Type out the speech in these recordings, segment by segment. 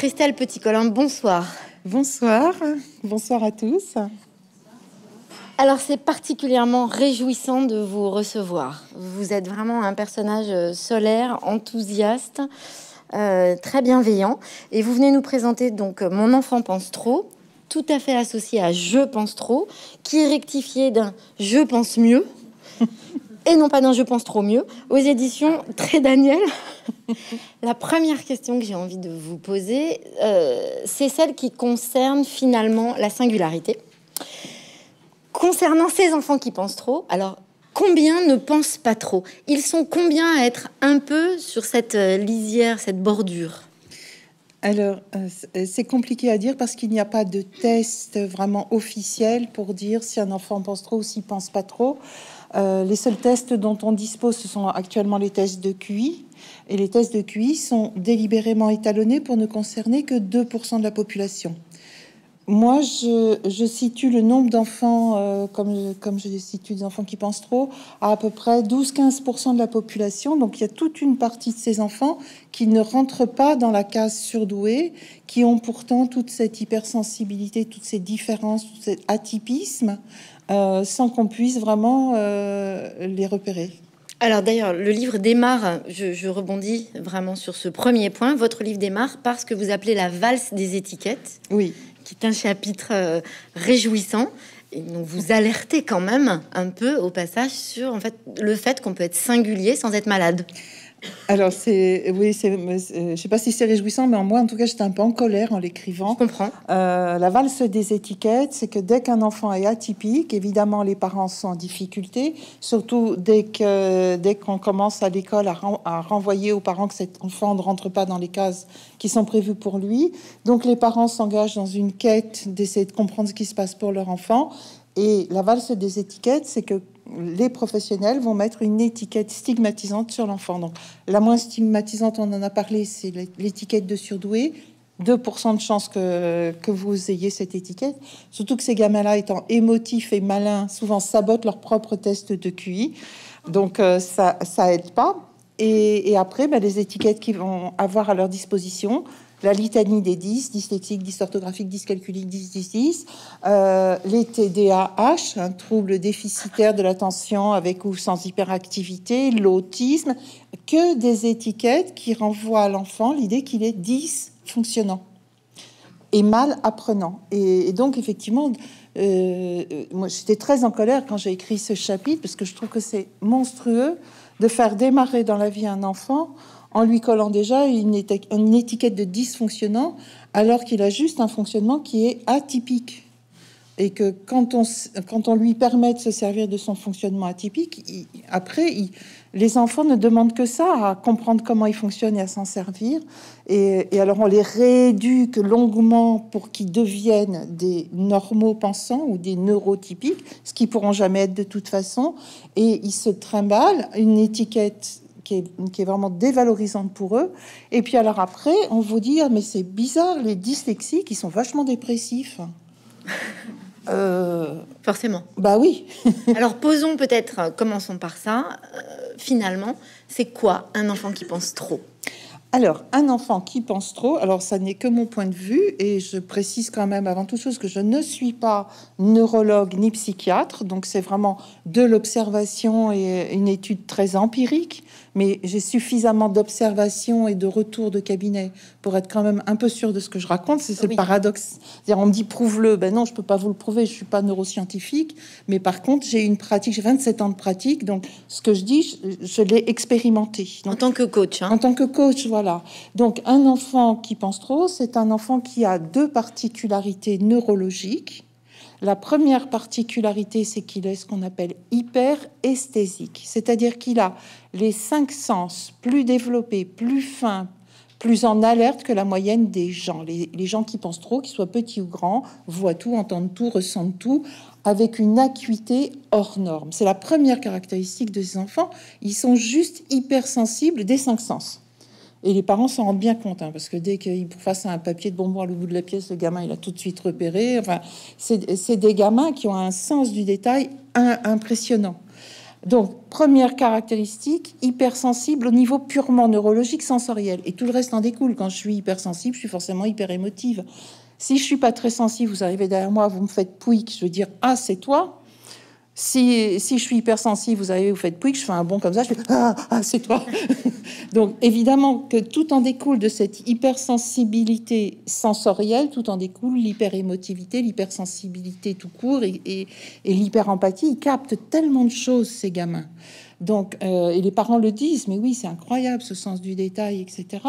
Christelle Petit-Colin, bonsoir. Bonsoir, bonsoir à tous. Alors c'est particulièrement réjouissant de vous recevoir. Vous êtes vraiment un personnage solaire, enthousiaste, euh, très bienveillant. Et vous venez nous présenter donc Mon enfant pense trop, tout à fait associé à Je pense trop, qui est rectifié d'un Je pense mieux. et non pas d'un Je pense trop mieux, aux éditions Très Daniel. La première question que j'ai envie de vous poser, euh, c'est celle qui concerne finalement la singularité. Concernant ces enfants qui pensent trop, alors combien ne pensent pas trop? Ils sont combien à être un peu sur cette euh, lisière, cette bordure? Alors, euh, c'est compliqué à dire parce qu'il n'y a pas de test vraiment officiel pour dire si un enfant pense trop ou s'il pense pas trop. Les seuls tests dont on dispose, ce sont actuellement les tests de QI. Et les tests de QI sont délibérément étalonnés pour ne concerner que 2% de la population. Moi, je, situe le nombre d'enfants, euh, comme, je situe des enfants qui pensent trop, à à peu près 12-15% de la population. Donc, il y a toute une partie de ces enfants qui ne rentrent pas dans la case surdouée, qui ont pourtant toute cette hypersensibilité, toutes ces différences, tout cet atypisme, euh, sans qu'on puisse vraiment euh, les repérer. Alors d'ailleurs, le livre démarre, je, je, rebondis vraiment sur ce premier point, votre livre démarre parce que vous appelez la valse des étiquettes. Oui qui est un chapitre euh, réjouissant. Et donc vous alertez quand même un peu au passage sur en fait le fait qu'on peut être singulier sans être malade. Alors, c'est oui, c'est, je sais pas si c'est réjouissant, mais en moi, en tout cas, j'étais un peu en colère en l'écrivant. Je comprends. Euh, la valse des étiquettes, c'est que dès qu'un enfant est atypique, évidemment, les parents sont en difficulté, surtout dès que dès qu'on commence à l'école à, à, renvoyer aux parents que cet enfant ne rentre pas dans les cases qui sont prévues pour lui. Donc, les parents s'engagent dans une quête d'essayer de comprendre ce qui se passe pour leur enfant. Et la valse des étiquettes, c'est que les professionnels vont mettre une étiquette stigmatisante sur l'enfant. Donc, la moins stigmatisante, on en a parlé, c'est l'étiquette de surdoué. 2% de chance que, que vous ayez cette étiquette. Surtout que ces gamins-là, étant émotifs et malins, souvent sabotent leur propre test de QI. Donc, euh, ça, ça aide pas. Et, après, ben, les étiquettes qu'ils vont avoir à leur disposition, la litanie des 10, dyslexique, dysorthographique, dyscalculique, 10, 10, 10, les TDAH, un trouble déficitaire de l'attention avec ou sans hyperactivité, l'autisme, que des étiquettes qui renvoient à l'enfant l'idée qu'il est dysfonctionnant et mal apprenant. Et, donc, effectivement, euh, moi, j'étais très en colère quand j'ai écrit ce chapitre parce que je trouve que c'est monstrueux de faire démarrer dans la vie un enfant en lui collant déjà une, étiquette de dysfonctionnant alors qu'il a juste un fonctionnement qui est atypique. Et que quand on, quand on lui permet de se servir de son fonctionnement atypique, après, les enfants ne demandent que ça, à comprendre comment il fonctionne et à s'en servir. Et, alors on les rééduque longuement pour qu'ils deviennent des normaux pensants ou des neurotypiques, ce qu'ils pourront jamais être de toute façon. Et ils se trimballent une étiquette qui est, vraiment dévalorisante pour eux. Et puis alors après, on vous dit, ah, mais c'est bizarre, les dyslexiques, ils sont vachement dépressifs. Euh, Forcément. Bah oui. alors posons peut-être, euh, commençons par ça. Euh, finalement, c'est quoi un enfant qui pense trop? Alors, un enfant qui pense trop, alors ça n'est que mon point de vue, et je précise quand même avant toute chose que je ne suis pas neurologue ni psychiatre, donc c'est vraiment de l'observation et une étude très empirique mais j'ai suffisamment d'observations et de retours de cabinet pour être quand même un peu sûr de ce que je raconte. C'est le paradoxe. -dire on me dit prouve-le. Ben non, je peux pas vous le prouver. Je suis pas neuroscientifique, mais par contre, j'ai une pratique. J'ai 27 ans de pratique, donc ce que je dis, je, l'ai expérimenté. en tant que coach. Hein. En tant que coach, voilà. Donc un enfant qui pense trop, c'est un enfant qui a deux particularités neurologiques la première particularité, c'est qu'il est ce qu'on appelle hyperesthésique, c'est-à-dire qu'il a les cinq sens plus développés, plus fins, plus en alerte que la moyenne des gens. Les, gens qui pensent trop, qu'ils soient petits ou grands, voient tout, entendent tout, ressentent tout, avec une acuité hors norme. C'est la première caractéristique de ces enfants. Ils sont juste hypersensibles des cinq sens. Et les parents s'en rendent bien compte, hein, parce que dès qu'ils face à un papier de bonbon à le bout de la pièce, le gamin, il a tout de suite repéré. Enfin, c'est des gamins qui ont un sens du détail impressionnant. Donc, première caractéristique, hypersensible au niveau purement neurologique, sensoriel. Et tout le reste en découle. Quand je suis hypersensible, je suis forcément hyper émotive. Si je suis pas très sensible, vous arrivez derrière moi, vous me faites pouic, je veux dire, ah, c'est toi. Si, si je suis hypersensible, vous avez vous faites pouic, je fais un bond comme ça, je fais ah, ah c'est toi. Donc évidemment que tout en découle de cette hypersensibilité sensorielle, tout en découle l'hyperémotivité, l'hypersensibilité tout court et, et, et l'hyperempathie. Ils captent tellement de choses ces gamins. Donc euh, et les parents le disent, mais oui c'est incroyable ce sens du détail, etc.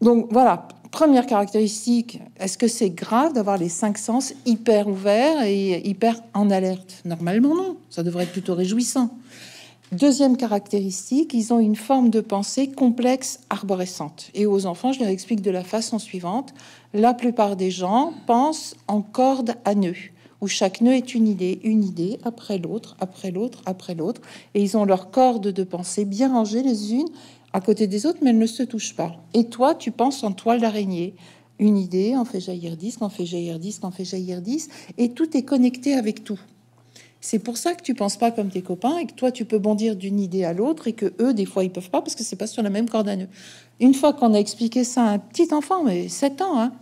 Donc voilà, première caractéristique, est-ce que c'est grave d'avoir les cinq sens hyper ouverts et hyper en alerte? Normalement non, ça devrait être plutôt réjouissant. Deuxième caractéristique, ils ont une forme de pensée complexe arborescente. Et aux enfants, je leur explique de la façon suivante. La plupart des gens pensent en corde à nœuds, où chaque nœud est une idée, une idée après l'autre, après l'autre, après l'autre. Et ils ont leurs cordes de pensée bien rangées les unes à côté des autres, mais elles ne se touchent pas. Et toi, tu penses en toile d'araignée. Une idée en fait jaillir 10, en fait jaillir 10, en fait jaillir 10, et tout est connecté avec tout. C'est pour ça que tu penses pas comme tes copains et que toi tu peux bondir d'une idée à l'autre et que eux des fois ils peuvent pas parce que c'est pas sur la même corde à nœud. Une fois qu'on a expliqué ça à un petit enfant, mais 7 ans, hein,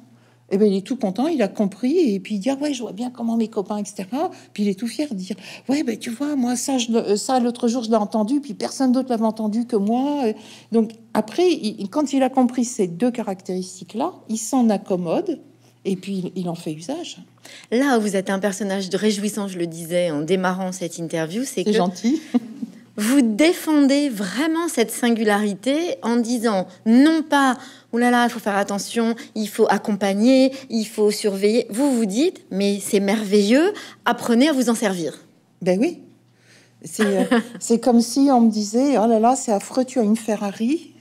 eh ben, il est tout content, il a compris, et puis il dit ah ouais, je vois bien comment mes copains, etc. Puis il est tout fier de dire ouais, ben tu vois, moi ça, je, ça l'autre jour je l'ai entendu, puis personne d'autre l'avait entendu que moi. Donc après, quand il a compris ces deux caractéristiques-là, il s'en accommode, et puis il en fait usage. Là, vous êtes un personnage de réjouissant, je le disais en démarrant cette interview, c'est que gentil. vous défendez vraiment cette singularité en disant non pas oh là là, il faut faire attention, il faut accompagner, il faut surveiller. Vous vous dites mais c'est merveilleux, apprenez à vous en servir. Ben oui. C'est euh, comme si on me disait oh là là, c'est affreux, tu as une Ferrari.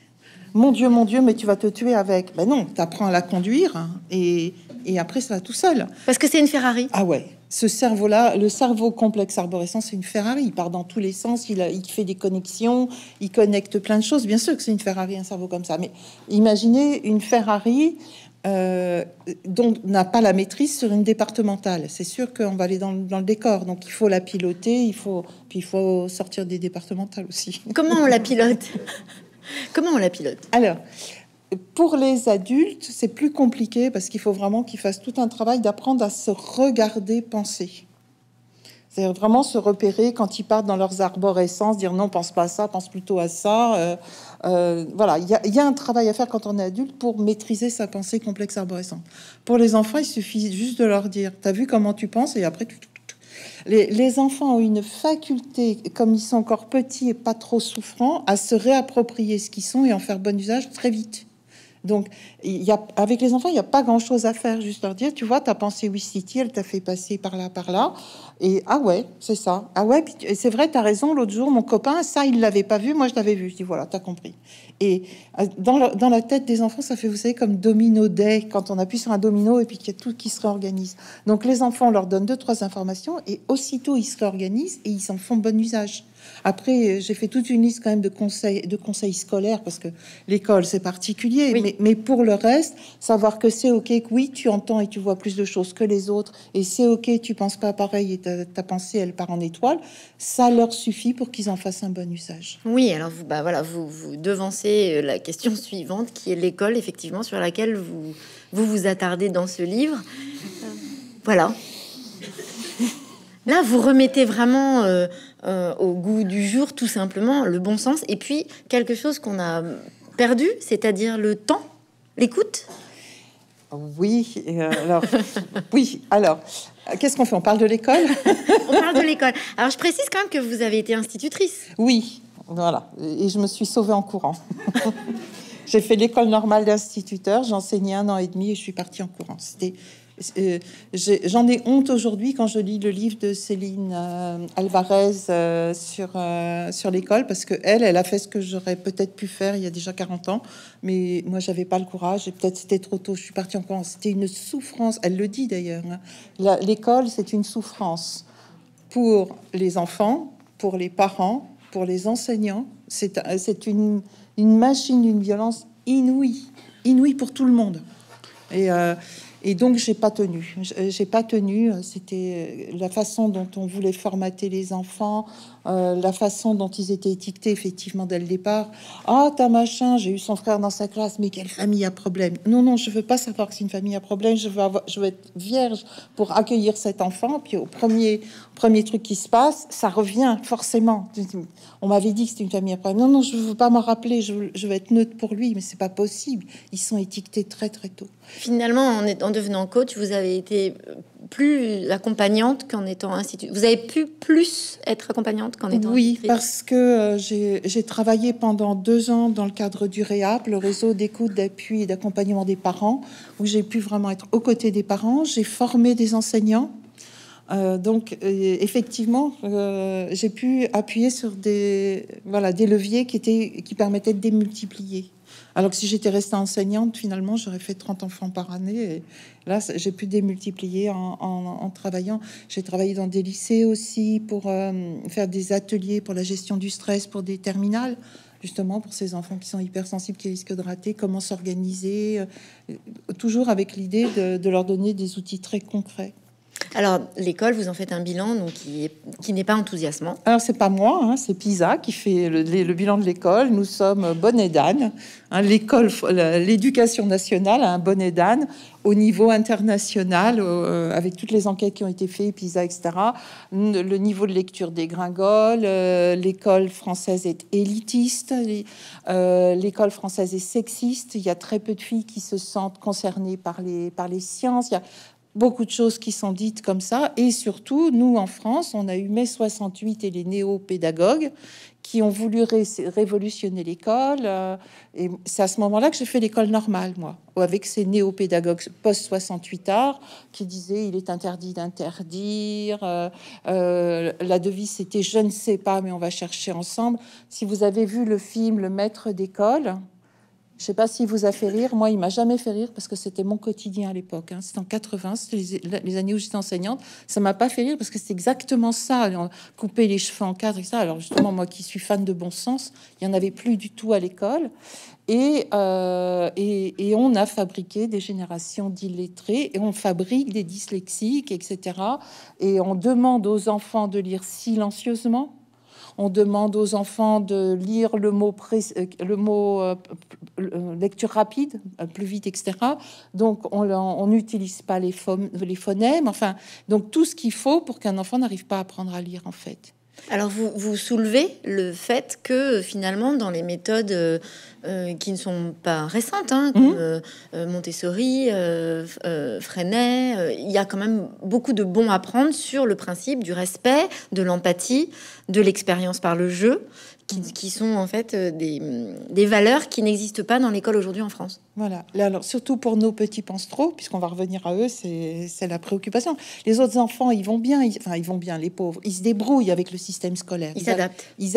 Mon Dieu, mon Dieu, mais tu vas te tuer avec. Ben non, tu apprends à la conduire hein, et, et après ça va tout seul. Parce que c'est une Ferrari. Ah ouais ce cerveau-là, le cerveau complexe arborescent, c'est une Ferrari. Il part dans tous les sens, il, il, fait des connexions, il connecte plein de choses. Bien sûr que c'est une Ferrari, un cerveau comme ça. Mais imaginez une Ferrari euh, dont n'a pas la maîtrise sur une départementale. C'est sûr qu'on va aller dans, dans, le décor. Donc il faut la piloter, il faut, puis il faut sortir des départementales aussi. Comment on la pilote? Comment on la pilote? Alors, pour les adultes, c'est plus compliqué parce qu'il faut vraiment qu'ils fassent tout un travail d'apprendre à se regarder penser. C'est vraiment se repérer quand ils partent dans leurs arborescences, dire non, pense pas à ça, pense plutôt à ça. Euh, euh, voilà, il y, y, a un travail à faire quand on est adulte pour maîtriser sa pensée complexe arborescente. Pour les enfants, il suffit juste de leur dire, t'as vu comment tu penses, et après, tu, les, les, enfants ont une faculté, comme ils sont encore petits et pas trop souffrants, à se réapproprier ce qu'ils sont et en faire bon usage très vite. Donc, avec les enfants, il n'y a pas grand-chose à faire, juste leur dire, tu vois, ta pensée oui city, elle t'a fait passer par là, par là. Et ah ouais, c'est ça. Ah ouais, c'est vrai, tu as raison, l'autre jour, mon copain, ça, il l'avait pas vu, moi, je l'avais vu. Je dis, voilà, tu as compris. Et euh, dans, dans, la tête des enfants, ça fait, vous savez, comme domino day, quand on appuie sur un domino et puis qu'il y a tout qui se réorganise. Donc, les enfants, on leur donne deux, trois informations et aussitôt, ils se réorganisent et ils en font bon usage. Après, j'ai fait toute une liste quand même de conseils, de conseils scolaires parce que l'école c'est particulier. Mais, mais, pour le reste, savoir que c'est ok, que oui, tu entends et tu vois plus de choses que les autres, et c'est ok, tu penses pas pareil et ta, ta, pensée elle part en étoile, ça leur suffit pour qu'ils en fassent un bon usage. Oui, alors vous, bah voilà, vous, vous devancez euh, la question suivante qui est l'école effectivement sur laquelle vous vous, vous attardez dans ce livre. Voilà. Là, vous remettez vraiment euh, euh, au goût du jour, tout simplement, le bon sens. Et puis, quelque chose qu'on a perdu, c'est-à-dire le temps, l'écoute. Oui, euh, alors, oui, alors, qu'est-ce qu'on fait? On parle de l'école? On parle de l'école. Alors, je précise quand même que vous avez été institutrice. Oui, voilà. Et je me suis sauvée en courant. J'ai fait l'école normale d'instituteur, j'ai enseigné un an et demi et je suis partie en courant. C'était j'en ai honte aujourd'hui quand je lis le livre de Céline euh, Alvarez euh, sur, sur l'école, parce que elle, a fait ce que j'aurais peut-être pu faire il y a déjà 40 ans, mais moi, j'avais pas le courage, et peut-être c'était trop tôt, je suis partie en courant. C'était une souffrance, elle le dit d'ailleurs. Hein. L'école, c'est une souffrance pour les enfants, pour les parents, pour les enseignants. C'est une, une machine d'une violence inouïe, inouïe pour tout le monde. Et, et donc, j'ai pas tenu. J'ai pas tenu. C'était la façon dont on voulait formater les enfants. Euh, la façon dont ils étaient étiquetés effectivement dès le départ. Ah, t'as machin, j'ai eu son frère dans sa classe, mais quelle famille a problème Non, non, je veux pas savoir que c'est une famille à problème. Je veux, je veux être vierge pour accueillir cet enfant. Puis au premier, premier truc qui se passe, ça revient forcément. On m'avait dit que c'était une famille à problème. Non, non, je veux pas m'en rappeler. Je veux, je veux être neutre pour lui, mais c'est pas possible. Ils sont étiquetés très très tôt. Finalement, en, en devenant coach, vous avez été plus accompagnante qu'en étant institut. Vous avez pu plus être accompagnante qu'en étant Oui, parce que euh, j'ai travaillé pendant deux ans dans le cadre du REAP, le réseau d'écoute, d'appui et d'accompagnement des parents, où j'ai pu vraiment être aux côtés des parents. J'ai formé des enseignants. Euh, donc, euh, effectivement, j'ai pu appuyer sur des, voilà, des leviers qui, étaient, qui permettaient de démultiplier. Alors que si j'étais restée enseignante, finalement, j'aurais fait 30 enfants par année. Et là, j'ai pu démultiplier en, travaillant. J'ai travaillé dans des lycées aussi pour euh, faire des ateliers pour la gestion du stress pour des terminales justement pour ces enfants qui sont hypersensibles, qui risquent de rater, comment s'organiser, euh, toujours avec l'idée de, leur donner des outils très concrets. Alors, l'école, vous en faites un bilan donc, qui, n'est pas enthousiasmant. Alors, c'est pas moi, hein, c'est PISA qui fait le, bilan de l'école. Nous sommes bonnet d'âne. Hein, l'école, l'éducation nationale a un bonnet d'âne au niveau international, euh, avec toutes les enquêtes qui ont été faites, PISA, etc. Le niveau de lecture dégringole. Euh, l'école française est élitiste. Euh, l'école française est sexiste. Il y a très peu de filles qui se sentent concernées par les, par les sciences. Il y a beaucoup de choses qui sont dites comme ça. Et surtout, nous, en France, on a eu mai 68 et les néo-pédagogues qui ont voulu révolutionner l'école. Euh, et c'est à ce moment-là que j'ai fait l'école normale, moi, avec ces néo-pédagogues post-68 art qui disaient il est interdit d'interdire. Euh, euh, la devise c'était je ne sais pas, mais on va chercher ensemble. Si vous avez vu le film Le maître d'école, je sais pas s'il vous a fait rire. Moi, il m'a jamais fait rire parce que c'était mon quotidien à l'époque. Hein. C'était en 80, c'était les, années où j'étais enseignante. Ça m'a pas fait rire parce que c'est exactement ça. Couper les cheveux en cadre et ça. Alors justement, moi qui suis fan de bon sens, il y en avait plus du tout à l'école. Et, euh, et, et, on a fabriqué des générations d'illettrés et on fabrique des dyslexiques, etc. Et on demande aux enfants de lire silencieusement on demande aux enfants de lire le mot, euh, le mot euh, euh, lecture rapide, plus vite, etc. Donc, on n'utilise pas les, les phonèmes. Enfin, donc tout ce qu'il faut pour qu'un enfant n'arrive pas à apprendre à lire, en fait. Alors vous, vous soulevez le fait que finalement dans les méthodes euh, euh, qui ne sont pas récentes, hein, comme mmh. euh, Montessori, Freinet, il y a quand même beaucoup de bons à prendre sur le principe du respect, de l'empathie, de l'expérience par le jeu qui, sont en fait euh, des, des valeurs qui n'existent pas dans l'école aujourd'hui en France. Voilà. alors, surtout pour nos petits pense trop, puisqu'on va revenir à eux, c'est la préoccupation. Les autres enfants, ils vont bien, enfin, ils vont bien, les pauvres. Ils se débrouillent avec le système scolaire. Ils s'adaptent. Ils,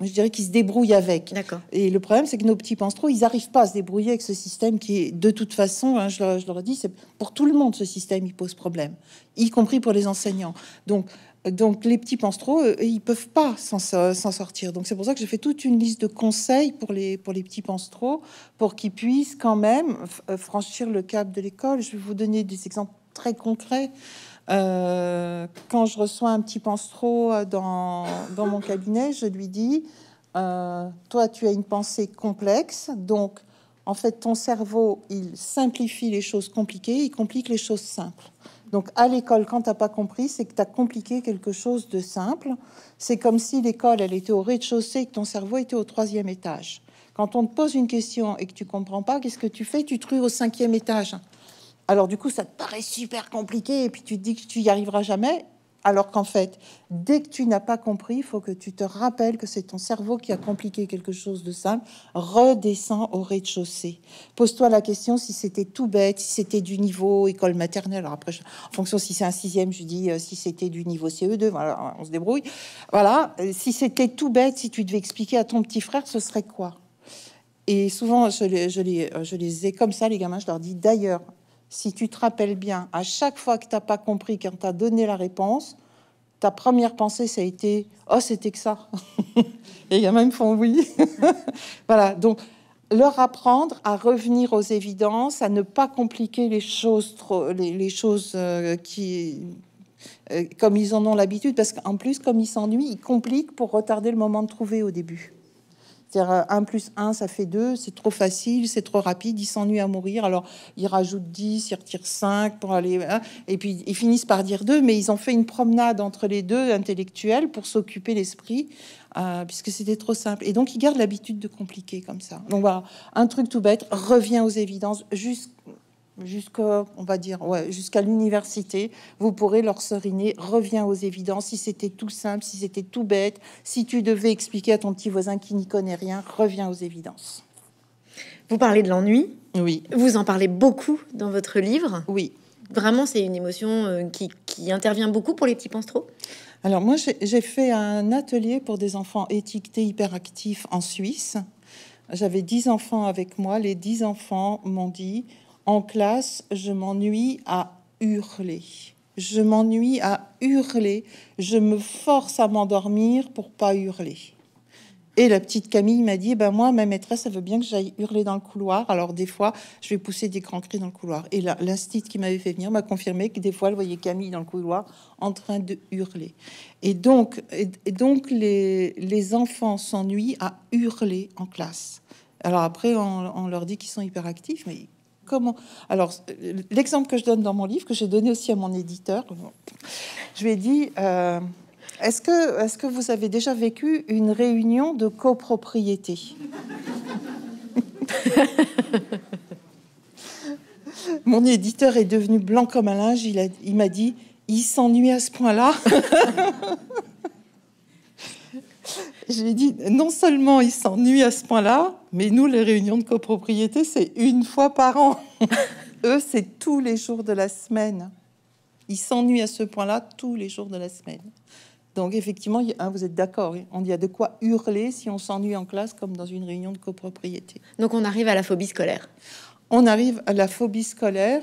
je dirais qu'ils se débrouillent avec. D'accord. Et le problème, c'est que nos petits pense trop, ils n'arrivent pas à se débrouiller avec ce système qui est, de toute façon, hein, je, leur, je leur dit, c'est pour tout le monde, ce système, il pose problème, y compris pour les enseignants. Donc, donc les petits pensent trop, ils peuvent pas s'en sortir. Donc c'est pour ça que j'ai fait toute une liste de conseils pour les, pour les petits pensent trop, pour qu'ils puissent quand même euh, franchir le cap de l'école. Je vais vous donner des exemples très concrets. Euh, quand je reçois un petit pense trop euh, dans, dans mon cabinet, je lui dis, toi tu as une pensée complexe, donc en fait ton cerveau il simplifie les choses compliquées, il complique les choses simples. Donc à l'école, quand tu n'as pas compris, c'est que tu as compliqué quelque chose de simple. C'est comme si l'école, elle était au rez-de-chaussée et que ton cerveau était au troisième étage. Quand on te pose une question et que tu comprends pas, qu'est-ce que tu fais? Tu te au cinquième étage. Alors du coup, ça te paraît super compliqué et puis tu te dis que tu y arriveras jamais. Alors qu'en fait, dès que tu n'as pas compris, il faut que tu te rappelles que c'est ton cerveau qui a compliqué quelque chose de simple. Redescends au rez-de-chaussée. Pose-toi la question si c'était tout bête, si c'était du niveau école maternelle. Alors après, en fonction si c'est un sixième, je dis euh, si c'était du niveau CE2. Voilà, on se débrouille. Voilà, euh, si c'était tout bête, si tu devais expliquer à ton petit frère, ce serait quoi? Et souvent, je les, les, je les ai comme ça, les gamins. Je leur dis d'ailleurs, si tu te rappelles bien, à chaque fois que tu n'as pas compris, quand tu as donné la réponse, ta première pensée, ça a été Oh, c'était que ça. Et il y a même font oui. voilà, donc leur apprendre à revenir aux évidences, à ne pas compliquer les choses trop, les, choses euh, qui euh, comme ils en ont l'habitude, parce qu'en plus, comme ils s'ennuient, ils compliquent pour retarder le moment de trouver au début. C'est-à-dire 1 plus 1, ça fait 2, c'est trop facile, c'est trop rapide, ils s'ennuient à mourir. Alors, ils rajoutent 10, ils retirent 5 pour aller... hein, et puis, ils finissent par dire 2, mais ils ont fait une promenade entre les deux intellectuels pour s'occuper l'esprit, euh, puisque c'était trop simple. Et donc, ils gardent l'habitude de compliquer comme ça. Donc, voilà, un truc tout bête, revient aux évidences, juste jusqu'à, on va dire, ouais, jusqu'à l'université, vous pourrez leur seriner, reviens aux évidences, si c'était tout simple, si c'était tout bête, si tu devais expliquer à ton petit voisin qui n'y connaît rien, reviens aux évidences. Vous parlez de l'ennui. Oui, Vous en parlez beaucoup dans votre livre. oui. Vraiment, c'est une émotion euh, qui, qui intervient beaucoup pour les petits penstros. Alors moi, j'ai j'ai fait un atelier pour des enfants étiquetés hyperactifs en Suisse. J'avais 10 enfants avec moi. Les 10 enfants m'ont dit, en classe, je m'ennuie à hurler. Je m'ennuie à hurler. Je me force à m'endormir pour pas hurler. Et la petite Camille m'a dit, ben moi, ma maîtresse, elle veut bien que j'aille hurler dans le couloir. Alors des fois, je vais pousser des grands cris dans le couloir. Et l'instit qui m'avait fait venir m'a confirmé que des fois, elle voyait Camille dans le couloir en train de hurler. Et donc, les enfants s'ennuient à hurler en classe. Alors après, on, on leur dit qu'ils sont hyperactifs, mais Alors, l'exemple que je donne dans mon livre, que j'ai donné aussi à mon éditeur, je lui ai dit... euh, est-ce que, est que vous avez déjà vécu une réunion de copropriété? Mon éditeur est devenu blanc comme un linge. Il m'a dit, il s'ennuie à ce point-là. Je lui ai dit, non seulement il s'ennuie à ce point-là, mais nous, les réunions de copropriété, c'est une fois par an. Eux, c'est tous les jours de la semaine. Ils s'ennuient à ce point-là tous les jours de la semaine. Donc effectivement, hein, vous êtes d'accord, on y a de quoi hurler si on s'ennuie en classe comme dans une réunion de copropriété. Donc, on arrive à la phobie scolaire. On arrive à la phobie scolaire,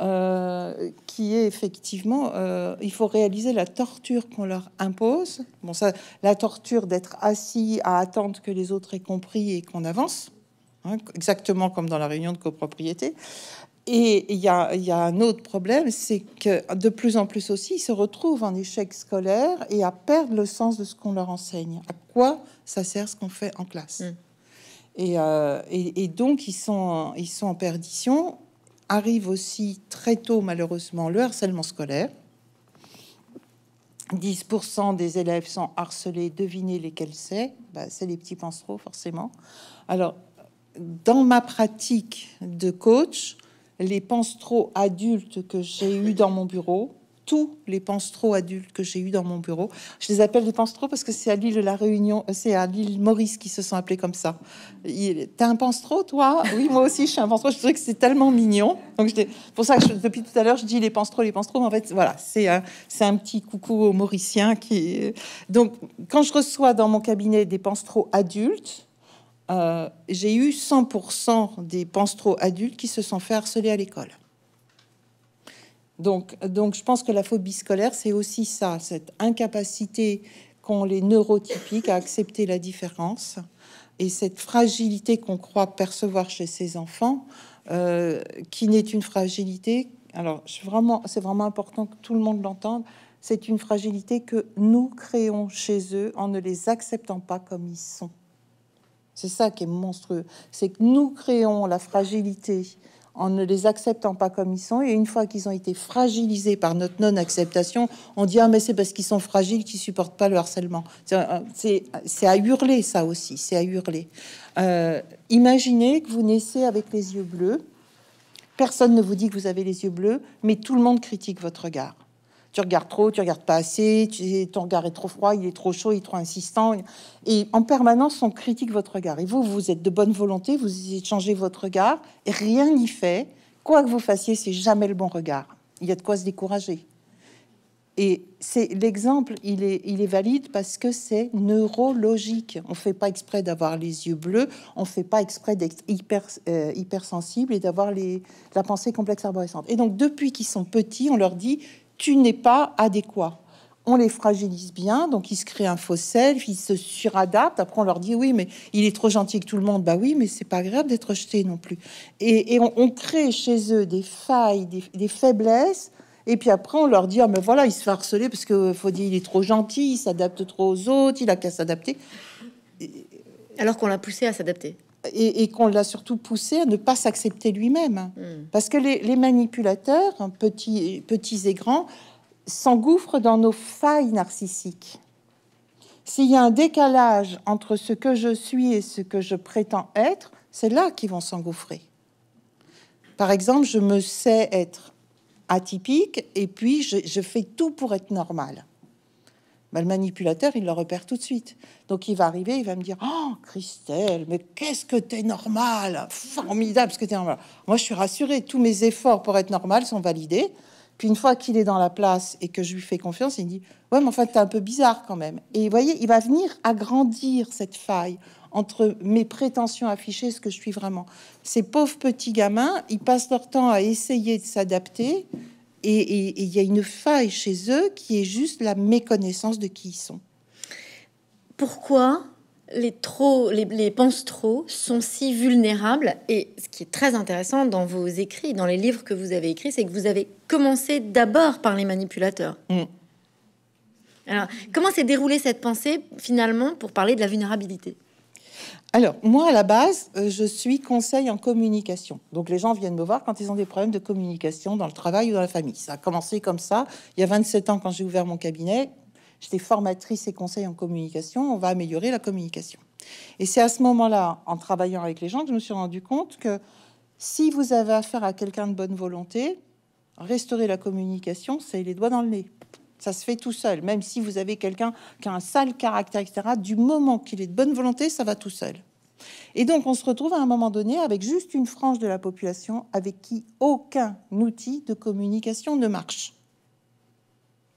euh, qui est effectivement, euh, il faut réaliser la torture qu'on leur impose. Bon, ça, la torture d'être assis à attendre que les autres aient compris et qu'on avance, hein, exactement comme dans la réunion de copropriété. Et il y a, il y a un autre problème, c'est que de plus en plus aussi, ils se retrouvent en échec scolaire et à perdre le sens de ce qu'on leur enseigne. À quoi ça sert ce qu'on fait en classe Mm. et, euh, et, et donc, ils sont, ils sont en perdition. Arrive aussi très tôt, malheureusement, le harcèlement scolaire. 10% des élèves sont harcelés. Devinez lesquels c'est Bah, C'est les petits pensereaux, forcément. Alors, dans ma pratique de coach, les pensereaux adultes que j'ai eus dans mon bureau, tous les pensereaux adultes que j'ai eus dans mon bureau, je les appelle les pensereaux parce que c'est à l'île de la Réunion, euh, c'est à l'île Maurice qui se sont appelés comme ça. T'as un pensereau, toi? Oui, moi aussi, je suis un pensereau. Je trouvais que c'est tellement mignon. Donc, pour ça que depuis tout à l'heure, je dis les pensereaux, les pensereaux. Mais en fait, voilà, c'est un, un petit coucou aux Mauriciens qui. Donc, quand je reçois dans mon cabinet des pensereaux adultes, euh, j'ai eu 100% des pensereaux adultes qui se sont fait harceler à l'école. Donc, donc, je pense que la phobie scolaire, c'est aussi ça, cette incapacité qu'ont les neurotypiques à accepter la différence et cette fragilité qu'on croit percevoir chez ces enfants, euh, qui n'est une fragilité. Alors, c'est vraiment important que tout le monde l'entende. C'est une fragilité que nous créons chez eux en ne les acceptant pas comme ils sont. C'est ça qui est monstrueux. C'est que nous créons la fragilité en ne les acceptant pas comme ils sont. Et une fois qu'ils ont été fragilisés par notre non-acceptation, on dit Ah, mais c'est parce qu'ils sont fragiles qu'ils supportent pas le harcèlement. C'est- euh, à hurler, ça aussi. C'est à hurler. Euh, imaginez que vous naissez avec les yeux bleus. Personne ne vous dit que vous avez les yeux bleus, mais tout le monde critique votre regard. Tu regardes trop, tu regardes pas assez, tu- ton regard est trop froid, il est trop chaud, il est trop insistant. Et en permanence, on critique votre regard. Et vous, vous êtes de bonne volonté, vous changer votre regard, et rien n'y fait. Quoi que vous fassiez, c'est jamais le bon regard. Il y a de quoi se décourager. Et c'est l'exemple, il est, valide parce que c'est neurologique. On fait pas exprès d'avoir les yeux bleus, on fait pas exprès d'être hyper, euh, hypersensible et d'avoir la pensée complexe arborescente. Et donc, depuis qu'ils sont petits, on leur dit tu n'es pas adéquat. On les fragilise bien, donc ils se créent un self, ils se suradaptent. Après, on leur dit oui, mais il est trop gentil avec tout le monde. Bah oui, mais c'est pas agréable d'être rejeté non plus. Et, on crée chez eux des failles, des, des faiblesses Et puis après, on leur dit, ah, mais voilà, il se fait harceler parce que faut dire, il est trop gentil, il s'adapte trop aux autres, il a qu'à s'adapter. Alors qu'on l'a poussé à s'adapter. Et, qu'on l'a surtout poussé à ne pas s'accepter lui-même. Hmm. Parce que les, manipulateurs, petits, petits et grands, s'engouffrent dans nos failles narcissiques. S'il y a un décalage entre ce que je suis et ce que je prétends être, c'est là qu'ils vont s'engouffrer. Par exemple, je me sais être atypique et puis je, fais tout pour être normal. Ben, le manipulateur, il le repère tout de suite. Donc il va arriver, il va me dire Oh, Christelle, mais qu'est-ce que t'es normal? Formidable ce que t'es normal. Moi, je suis rassurée, tous mes efforts pour être normal sont validés. Puis une fois qu'il est dans la place et que je lui fais confiance, il me dit Ouais, mais en fait, t'es un peu bizarre quand même. Et vous voyez, il va venir agrandir cette faille entre mes prétentions affichées et ce que je suis vraiment. Ces pauvres petits gamins, ils passent leur temps à essayer de s'adapter et il y a une faille chez eux qui est juste la méconnaissance de qui ils sont. Pourquoi les trop, les, les penses trop sont si vulnérables Et ce qui est très intéressant dans vos écrits, dans les livres que vous avez écrits, c'est que vous avez commencé d'abord par les manipulateurs. Mm. Alors, comment s'est déroulée cette pensée finalement pour parler de la vulnérabilité? Alors, moi, à la base, euh, je suis conseil en communication. Donc, les gens viennent me voir quand ils ont des problèmes de communication dans le travail ou dans la famille. Ça a commencé comme ça. Il y a 27 ans, quand j'ai ouvert mon cabinet, j'étais formatrice et conseil en communication. On va améliorer la communication. Et c'est à ce moment-là, en travaillant avec les gens, que je me suis rendu compte que si vous avez affaire à quelqu'un de bonne volonté, restaurer la communication, c'est les doigts dans le nez. Ça se fait tout seul, même si vous avez quelqu'un qui a un sale caractère, etc. Du moment qu'il est de bonne volonté, ça va tout seul. Et donc, on se retrouve à un moment donné avec juste une frange de la population avec qui aucun outil de communication ne marche.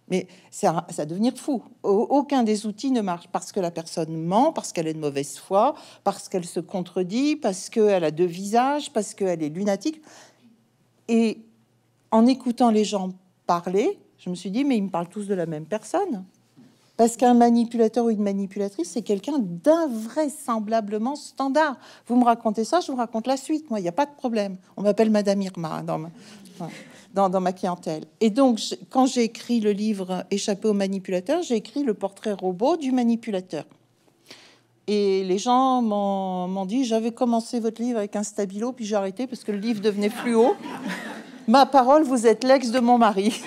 Mais ça, ça devenir fou. Aucun des outils ne marche parce que la personne ment, parce qu'elle est de mauvaise foi, parce qu'elle se contredit, parce qu'elle a deux visages, parce qu'elle est lunatique. Et en écoutant les gens parler, je me suis dit, mais ils me parlent tous de la même personne. Parce qu'un manipulateur ou une manipulatrice, c'est quelqu'un d'invraisemblablement standard. Vous me racontez ça, je vous raconte la suite. Moi, il n'y a pas de problème. On m'appelle Madame Irma dans ma, clientèle. Et donc, quand j'ai écrit le livre Échapper au manipulateur, j'ai écrit le portrait robot du manipulateur. Et les gens m'ont dit, j'avais commencé votre livre avec un stabilo, puis j'ai arrêté parce que le livre devenait fluo. Ma parole, vous êtes l'ex de mon mari.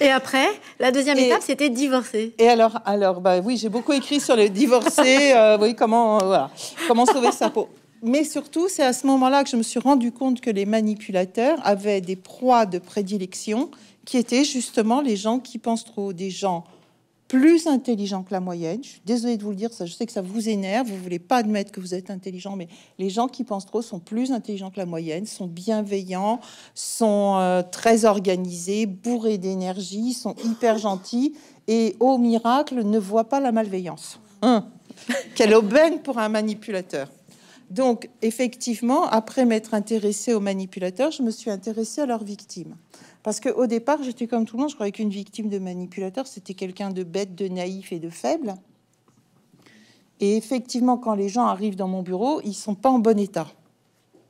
Et après, la deuxième étape, c'était divorcer. Et alors, alors, bah oui, j'ai beaucoup écrit sur le divorcer, euh, oui, comment, euh, voilà, comment sauver sa peau. Mais surtout, c'est à ce moment-là que je me suis rendu compte que les manipulateurs avaient des proies de prédilection qui étaient justement les gens qui pensent trop, des gens plus intelligent que la moyenne. Je suis désolée de vous le dire, ça, je sais que ça vous énerve, vous voulez pas admettre que vous êtes intelligent, mais les gens qui pensent trop sont plus intelligents que la moyenne, sont bienveillants, sont euh, très organisés, bourrés d'énergie, sont hyper gentils et au miracle ne voient pas la malveillance. Hein Quelle aubaine pour un manipulateur. Donc, effectivement, après m'être intéressée aux manipulateurs, je me suis intéressée à leurs victimes. Parce qu'au départ, j'étais comme tout le monde, je croyais qu'une victime de manipulateur, c'était quelqu'un de bête, de naïf et de faible. Et effectivement, quand les gens arrivent dans mon bureau, ils sont pas en bon état.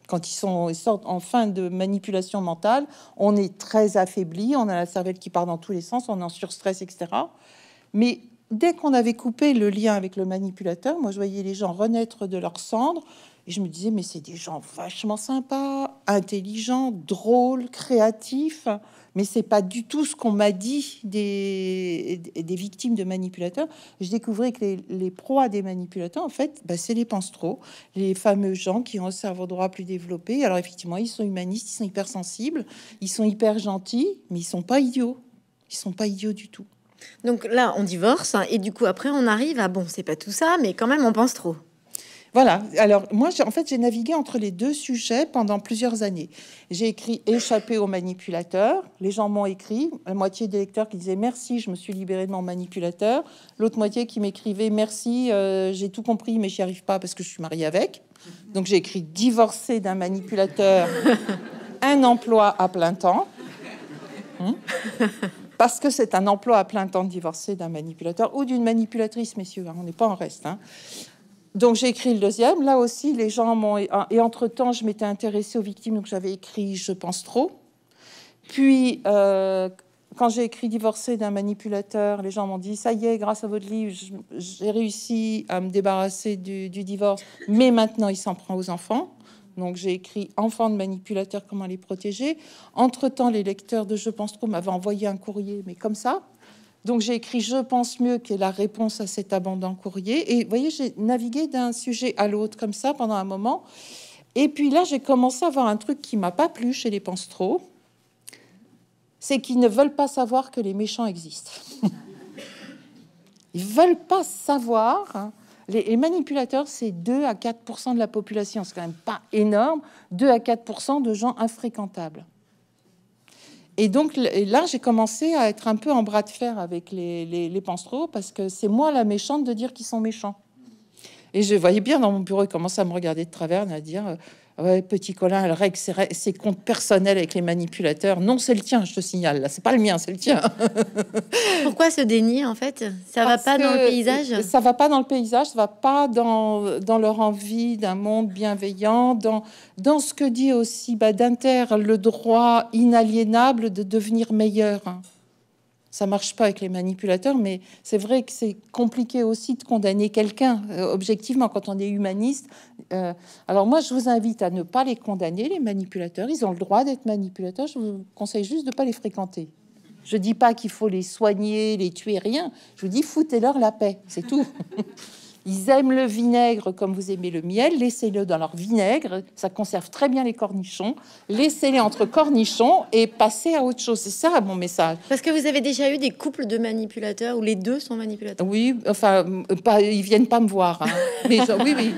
Quand ils, sortent en fin de manipulation mentale, on est très affaibli, on a la cervelle qui part dans tous les sens, on est en surstress, etc. Mais dès qu'on avait coupé le lien avec le manipulateur, moi je voyais les gens renaître de leurs cendres, et je me disais, mais c'est des gens vachement sympas, intelligents, drôles, créatifs. Mais c'est pas du tout ce qu'on m'a dit des, des, victimes de manipulateurs. Je découvrais que les, proies des manipulateurs, en fait, bah, c'est les pense trop, les fameux gens qui ont un cerveau droit plus développé. Alors effectivement, ils sont humanistes, ils sont hypersensibles, ils sont hyper gentils, mais ils sont pas idiots. Ils sont pas idiots du tout. Donc là, on divorce, hein, et du coup, après, on arrive à bon, c'est pas tout ça, mais quand même, on pense trop. Voilà. Alors, moi, en fait, j'ai navigué entre les deux sujets pendant plusieurs années. J'ai écrit Échapper aux manipulateurs. Les gens m'ont écrit. La moitié des lecteurs qui disaient Merci, je me suis libéré de mon manipulateur. L'autre moitié qui m'écrivait Merci, euh, j'ai tout compris, mais j'y arrive pas parce que je suis mariée avec. Donc, j'ai écrit Divorcer d'un manipulateur, un emploi à plein temps. Hmm parce que c'est un emploi à plein temps de divorcer d'un manipulateur ou d'une manipulatrice, messieurs. Hein, on n'est pas en reste. Hein. Donc j'ai écrit le deuxième. Là aussi, les gens m'ont... Et entre-temps, je m'étais intéressée aux victimes, donc j'avais écrit Je pense trop. Puis, euh, quand j'ai écrit Divorcer d'un manipulateur, les gens m'ont dit Ça y est, grâce à votre livre, j'ai réussi à me débarrasser du, divorce, mais maintenant il s'en prend aux enfants. Donc j'ai écrit Enfants de manipulateurs, comment les protéger. Entre-temps, les lecteurs de Je pense trop m'avaient envoyé un courrier, mais comme ça. Donc j'ai écrit Je pense mieux, qui est la réponse à cet abondant courrier. Et vous voyez, j'ai navigué d'un sujet à l'autre comme ça pendant un moment. Et puis là, j'ai commencé à voir un truc qui m'a pas plu chez les Pense trop c'est qu'ils ne veulent pas savoir que les méchants existent. Ils veulent pas savoir. Hein. Les, manipulateurs, c'est 2 à 4% de la population. C'est quand même pas énorme. 2 à 4% de gens infréquentables. Et donc là, j'ai commencé à être un peu en bras de fer avec les, les, parce que c'est moi la méchante de dire qu'ils sont méchants. Et je voyais bien dans mon bureau, ils commençaient à me regarder de travers, à dire Ouais, petit Colin, elle règle ses, comptes personnels avec les manipulateurs. Non, c'est le tien, je te signale. Là, c'est pas le mien, c'est le tien. Pourquoi ce déni, en fait? Ça va pas dans le paysage? Ça va pas dans le paysage, ça va pas dans, dans leur envie d'un monde bienveillant, dans, dans ce que dit aussi Badinter, le droit inaliénable de devenir meilleur ça marche pas avec les manipulateurs, mais c'est vrai que c'est compliqué aussi de condamner quelqu'un euh, objectivement quand on est humaniste. Euh, alors moi, je vous invite à ne pas les condamner, les manipulateurs. Ils ont le droit d'être manipulateurs. Je vous conseille juste de pas les fréquenter. Je dis pas qu'il faut les soigner, les tuer, rien. Je vous dis foutez-leur la paix, c'est tout. Ils aiment le vinaigre comme vous aimez le miel. Laissez-le dans leur vinaigre. Ça conserve très bien les cornichons. Laissez-les entre cornichons et passez à autre chose. C'est ça mon message. Parce que vous avez déjà eu des couples de manipulateurs où les deux sont manipulateurs? Oui, enfin, pas, ils viennent pas me voir. Hein. Mais oui, oui.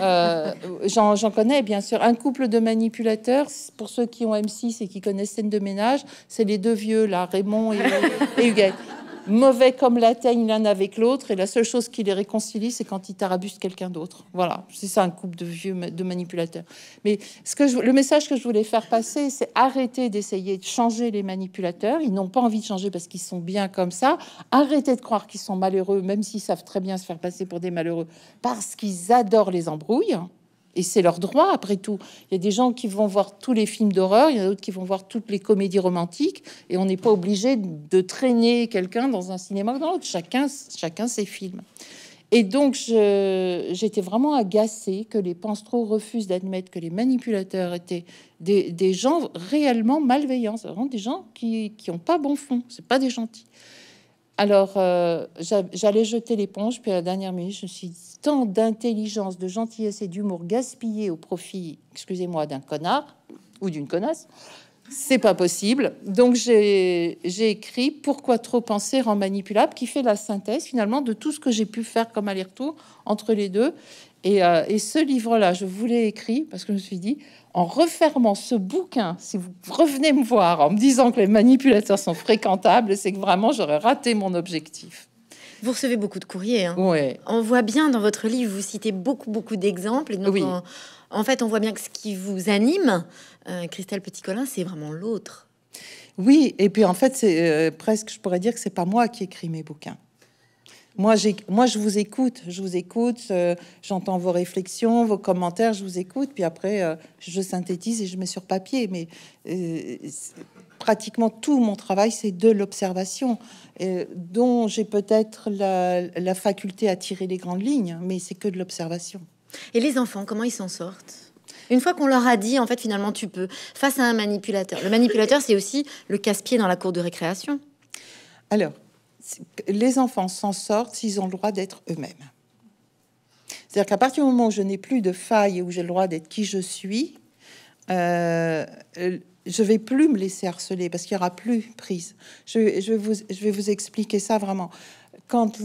Euh, j'en connais bien sûr. Un couple de manipulateurs, pour ceux qui ont M6 et qui connaissent scène de ménage, c'est les deux vieux là, Raymond et, et Huguette mauvais comme la l'un avec l'autre, et la seule chose qui les réconcilie, c'est quand ils tarabusent quelqu'un d'autre. Voilà, c'est ça un couple de vieux de manipulateurs. Mais ce que le message que je voulais faire passer, c'est arrêter d'essayer de changer les manipulateurs. Ils n'ont pas envie de changer parce qu'ils sont bien comme ça. Arrêtez de croire qu'ils sont malheureux, même s'ils savent très bien se faire passer pour des malheureux, parce qu'ils adorent les embrouilles. Et c'est leur droit, après tout. Il y a des gens qui vont voir tous les films d'horreur, il y en a d'autres qui vont voir toutes les comédies romantiques, et on n'est pas obligé de traîner quelqu'un dans un cinéma ou dans l'autre. Chacun, chacun ses films. Et donc, j'étais vraiment agacée que les pense-trop refusent d'admettre que les manipulateurs étaient des, gens réellement malveillants. Vraiment des gens qui n'ont pas bon fond. C'est pas des gentils. Alors, euh, j'allais jeter l'éponge, puis à la dernière minute, je me suis dit, tant d'intelligence, de gentillesse et d'humour gaspillé au profit, excusez-moi, d'un connard ou d'une connasse, c'est pas possible. Donc j'ai écrit Pourquoi trop penser en manipulable, qui fait la synthèse finalement de tout ce que j'ai pu faire comme aller-retour entre les deux. Et, euh, ce livre-là, je vous l'ai écrit parce que je me suis dit, en refermant ce bouquin, si vous revenez me voir en me disant que les manipulateurs sont fréquentables, c'est que vraiment j'aurais raté mon objectif. Vous recevez beaucoup de courriers. Hein. On voit bien dans votre livre, vous citez beaucoup, beaucoup d'exemples. Et donc, oui. en, fait, on voit bien que ce qui vous anime, euh, Christelle Petit-Colin, c'est vraiment l'autre. Oui, et puis en fait, c'est euh, presque, je pourrais dire que c'est pas moi qui écris mes bouquins. Moi, moi, je vous écoute, je vous écoute, euh, j'entends vos réflexions, vos commentaires, je vous écoute, puis après, je synthétise et je mets sur papier. Mais pratiquement tout mon travail, c'est de l'observation, euh, dont j'ai peut-être la, faculté à tirer les grandes lignes, mais c'est que de l'observation. Et les enfants, comment ils s'en sortent? Une fois qu'on leur a dit, en fait, finalement, tu peux, face à un manipulateur. Le manipulateur, c'est aussi le casse-pied dans la cour de récréation. Alors, les enfants s'en sortent s'ils ont le droit d'être eux-mêmes. C'est-à-dire qu'à partir du moment où je n'ai plus de faille et où j'ai le droit d'être qui je suis, euh, je vais plus me laisser harceler parce qu'il y aura plus prise. Je, vais vous, expliquer ça vraiment. Quand,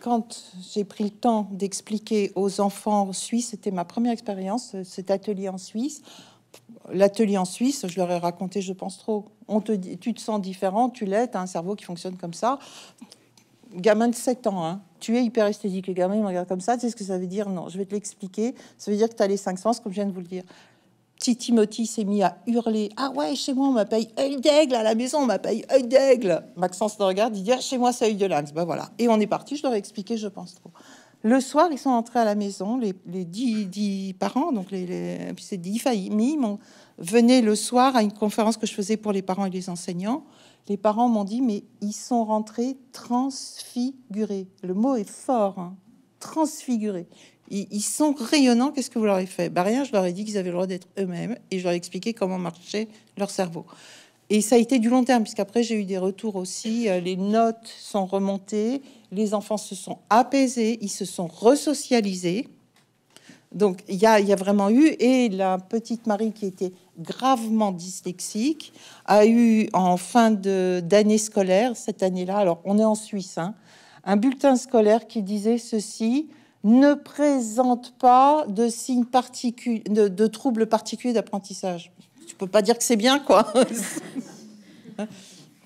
quand j'ai pris le temps d'expliquer aux enfants suisses, c'était ma première expérience, cet atelier en Suisse. L'atelier en Suisse, je leur ai raconté, je pense trop. On te tu te sens différent, tu l'es, tu as un cerveau qui fonctionne comme ça. Gamin de 7 ans, hein, tu es hyper esthétique. Le gamin, me regarde comme ça, tu sais ce que ça veut dire? Non, je vais te l'expliquer. Ça veut dire que tu as les cinq sens, comme je viens de vous le dire petit Timothy s'est mis à hurler Ah ouais, chez moi, on m'appelle œil d'aigle à la maison, on m'appelle œil d'aigle. Maxence le regarde, il dit ah, Chez moi, c'est œil de lynx. Ben voilà. Et on est parti, je leur ai expliqué, je pense trop. Le soir, ils sont entrés à la maison, les, les dix, parents, donc les, les c'est dix familles, venaient le soir à une conférence que je faisais pour les parents et les enseignants. Les parents m'ont dit, mais ils sont rentrés transfigurés. Le mot est fort, hein. transfigurés. Ils, sont rayonnants. Qu'est-ce que vous leur avez fait? Bah, Rien, je leur ai dit qu'ils avaient le droit d'être eux-mêmes et je leur ai expliqué comment marchait leur cerveau. Et ça a été du long terme, puisqu'après j'ai eu des retours aussi. Euh, les notes sont remontées, les enfants se sont apaisés, ils se sont resocialisés. Donc il y a, vraiment eu, et la petite Marie qui était gravement dyslexique a eu en fin d'année scolaire, cette année-là, alors on est en Suisse, hein, un bulletin scolaire qui disait ceci ne présente pas de signes particuliers, de troubles particuliers d'apprentissage tu peux pas dire que c'est bien, quoi.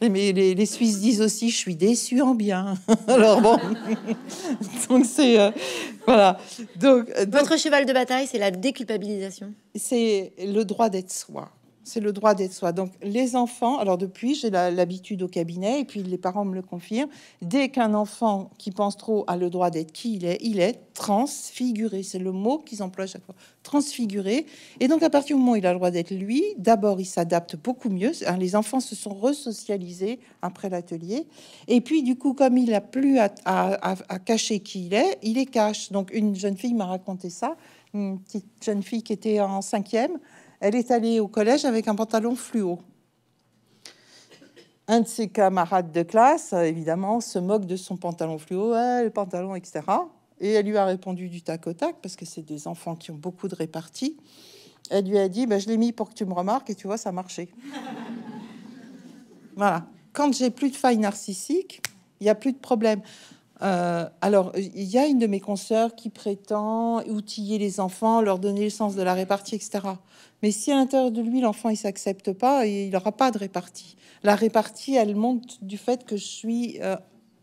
Mais les, Suisses disent aussi, je suis déçu en bien. Alors bon, donc c'est euh, voilà. Donc, donc, votre cheval de bataille, c'est la déculpabilisation. C'est le droit d'être soi c'est le droit d'être soi. Donc les enfants, alors depuis j'ai l'habitude au cabinet et puis les parents me le confirment, dès qu'un enfant qui pense trop a le droit d'être qui il est, il est transfiguré. C'est le mot qu'ils emploient chaque fois, transfiguré. Et donc à partir du moment où il a le droit d'être lui, d'abord il s'adapte beaucoup mieux. Hein, les enfants se sont resocialisés après l'atelier. Et puis du coup, comme il a plus à, à cacher qui il est, il est cache. Donc une jeune fille m'a raconté ça, une petite jeune fille qui était en cinquième elle est allée au collège avec un pantalon fluo. Un de ses camarades de classe, évidemment, se moque de son pantalon fluo, le pantalon, etc. Et elle lui a répondu du tac au tac, parce que c'est des enfants qui ont beaucoup de réparties. Elle lui a dit, bah, je l'ai mis pour que tu me remarques, et tu vois, ça marchait. voilà. Quand j'ai plus de failles narcissiques, il n'y a plus de problème. Euh, alors, il y a une de mes consoeurs qui prétend outiller les enfants, leur donner le sens de la répartie, etc. Mais si à l'intérieur de lui, l'enfant, il s'accepte pas, il n'aura pas de répartie. La répartie, elle monte du fait que je suis euh,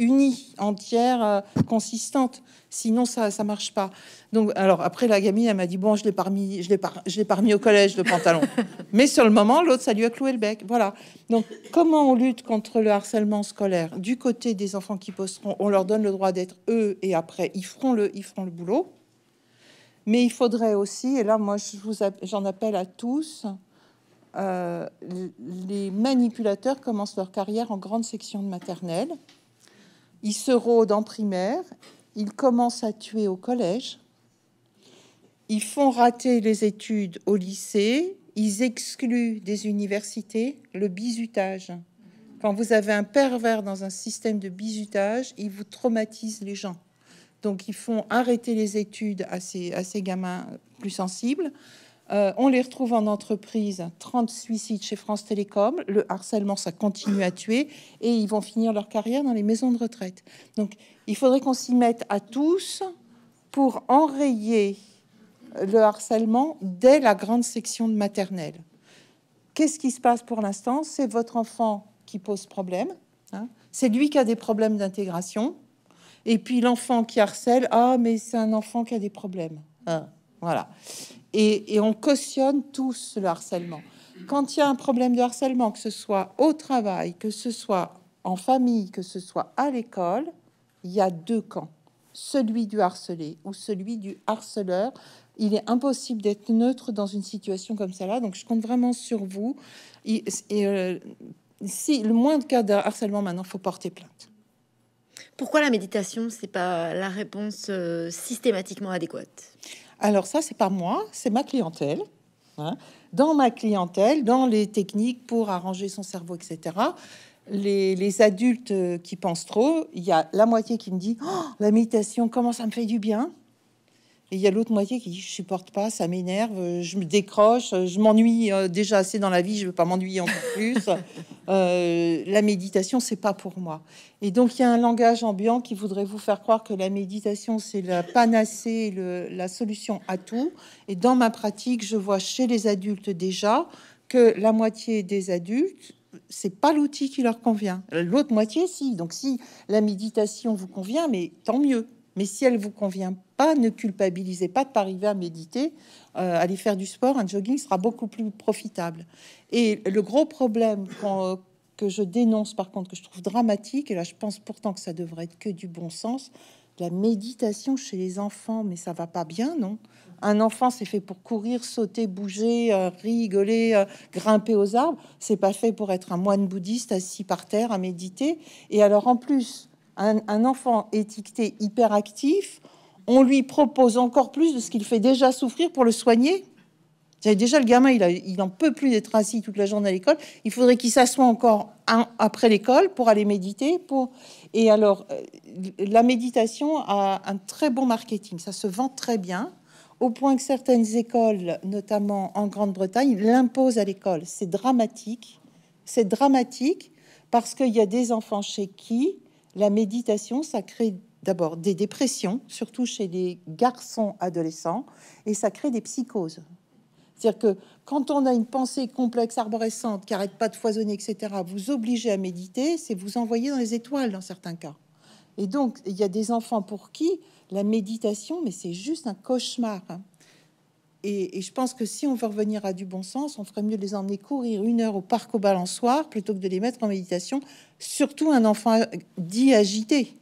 unie, entière, euh, consistante. Sinon, ça ça marche pas. Donc, alors après, la gamine, elle m'a dit bon, je l'ai parmi, je l'ai je l'ai parmi au collège le pantalon. Mais sur le moment, l'autre, ça lui a cloué le bec. Voilà. Donc, comment on lutte contre le harcèlement scolaire? Du côté des enfants qui posteront, on leur donne le droit d'être eux, et après, ils feront le, ils feront le boulot. Mais il faudrait aussi, et là, moi, je vous, j'en appelle à tous. Euh, les manipulateurs commencent leur carrière en grande section de maternelle. Ils se rôdent en primaire, ils commencent à tuer au collège, ils font rater les études au lycée, ils excluent des universités le bizutage. Quand vous avez un pervers dans un système de bizutage, il vous traumatise les gens. Donc ils font arrêter les études à ces, à ces gamins plus sensibles. Euh, on les retrouve en entreprise, 30 suicides chez France Télécom, le harcèlement, ça continue à tuer, et ils vont finir leur carrière dans les maisons de retraite. Donc il faudrait qu'on s'y mette à tous pour enrayer le harcèlement dès la grande section de maternelle. Qu'est-ce qui se passe pour l'instant? C'est votre enfant qui pose problème, hein. c'est lui qui a des problèmes d'intégration, et puis l'enfant qui harcèle, ah mais c'est un enfant qui a des problèmes. Hein. voilà et, on cautionne tous le harcèlement. Quand il y a un problème de harcèlement, que ce soit au travail, que ce soit en famille, que ce soit à l'école, il y a deux camps. Celui du harcelé ou celui du harceleur. Il est impossible d'être neutre dans une situation comme ça là. Donc je compte vraiment sur vous. Et, euh, si le moins de cas de harcèlement maintenant, faut porter plainte. Pourquoi la méditation, c'est pas la réponse euh, systématiquement adéquate? Alors ça, c'est pas moi, c'est ma clientèle. Hein. Dans ma clientèle, dans les techniques pour arranger son cerveau, etc., les, adultes euh, qui pensent trop, il y a la moitié qui me dit oh, la méditation, comment ça me fait du bien? Et il y a l'autre moitié qui dit je supporte pas, ça m'énerve, je me décroche, je m'ennuie euh, déjà assez dans la vie, je veux pas m'ennuyer encore plus. Euh, la méditation, c'est pas pour moi. Et donc il y a un langage ambiant qui voudrait vous faire croire que la méditation c'est la panacée, la solution à tout. Et dans ma pratique, je vois chez les adultes déjà que la moitié des adultes c'est pas l'outil qui leur convient. L'autre moitié, si. Donc, si la méditation vous convient, mais tant mieux. Mais si elle vous convient pas, ne culpabilisez pas de pas arriver à méditer. Euh, aller faire du sport, un jogging sera beaucoup plus profitable. Et le gros problème que je dénonce, par contre, que je trouve dramatique, et là je pense pourtant que ça devrait être que du bon sens, La méditation chez les enfants, mais ça va pas bien, non? Un enfant, c'est fait pour courir, sauter, bouger, euh, rigoler, euh, grimper aux arbres. C'est pas fait pour être un moine bouddhiste assis par terre à méditer. Et alors, en plus, un, enfant étiqueté hyperactif, on lui propose encore plus de ce qu'il fait déjà souffrir pour le soigner. Déjà, le gamin, il n'en peut plus d'être assis toute la journée à l'école. Il faudrait qu'il s'assoie encore après l'école pour aller méditer. Et alors, euh, la méditation a un très bon marketing. Ça se vend très bien, au point que certaines écoles, notamment en Grande-Bretagne, l'imposent à l'école. C'est dramatique. C'est dramatique parce qu'il y a des enfants chez qui la méditation, ça crée d'abord des dépressions, surtout chez les garçons adolescents, et ça crée des psychoses. C'est-à-dire que quand on a une pensée complexe, arborescente, qui arrête pas de foisonner, etc., vous obligez à méditer, c'est vous envoyer dans les étoiles dans certains cas. Et donc, il y a des enfants pour qui la méditation, mais c'est juste un cauchemar. Hein. Et, je pense que si on veut revenir à du bon sens, on ferait mieux de les emmener courir une heure au parc au balançoire plutôt que de les mettre en méditation, surtout un enfant dit agité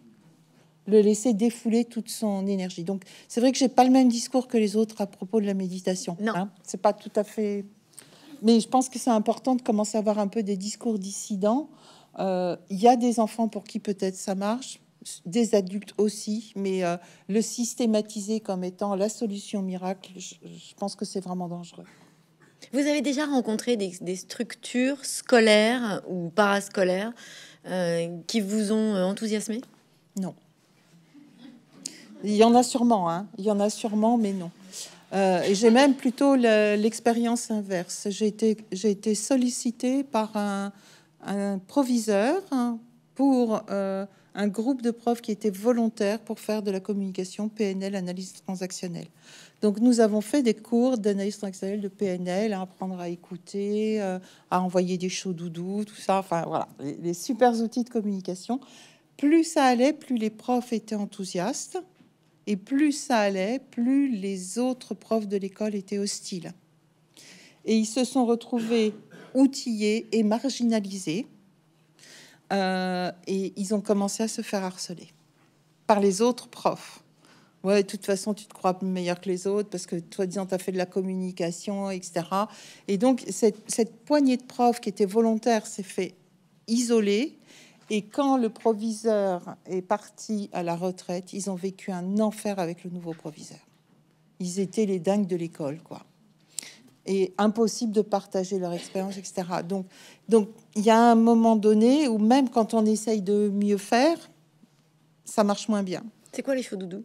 le laisser défouler toute son énergie. Donc, c'est vrai que j'ai pas le même discours que les autres à propos de la méditation. Non, hein. c'est pas tout à fait. Mais je pense que c'est important de commencer à avoir un peu des discours dissidents. Euh, il y a des enfants pour qui peut-être ça marche, des adultes aussi, mais euh, le systématiser comme étant la solution miracle, je, pense que c'est vraiment dangereux. Vous avez déjà rencontré des, structures scolaires ou parascolaires euh, qui vous ont enthousiasmé? Non. Il y en a sûrement, hein. il y en a sûrement, mais non. Euh, j'ai même plutôt l'expérience inverse. J'ai été, j'ai été sollicité par un, proviseur hein, pour euh, un groupe de profs qui étaient volontaires pour faire de la communication PNL, analyse transactionnelle. Donc nous avons fait des cours d'analyse transactionnelle de PNL, à apprendre à écouter, euh, à envoyer des shows doudous, tout ça. Enfin voilà, les, les super outils de communication. Plus ça allait, plus les profs étaient enthousiastes. Et plus ça allait, plus les autres profs de l'école étaient hostiles. Et ils se sont retrouvés outillés et marginalisés. Euh, et ils ont commencé à se faire harceler par les autres profs. Ouais, de toute façon, tu te crois meilleur que les autres parce que toi, disant, tu as fait de la communication, etc. Et donc, cette, cette poignée de profs qui étaient volontaires s'est fait isoler et quand le proviseur est parti à la retraite, ils ont vécu un enfer avec le nouveau proviseur. Ils étaient les dingues de l'école, quoi. Et impossible de partager leur expérience, etc. Donc, donc il y a un moment donné où même quand on essaye de mieux faire, ça marche moins bien. C'est quoi les chauds doudous?